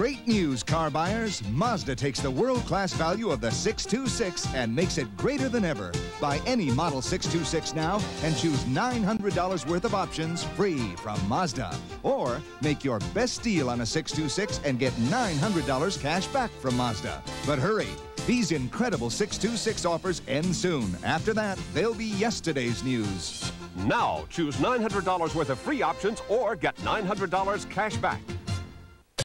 Great news, car buyers. Mazda takes the world-class value of the 626 and makes it greater than ever. Buy any Model 626 now and choose $900 worth of options free from Mazda. Or make your best deal on a 626 and get $900 cash back from Mazda. But hurry, these incredible 626 offers end soon. After that, they'll be yesterday's news. Now, choose $900 worth of free options or get $900 cash back.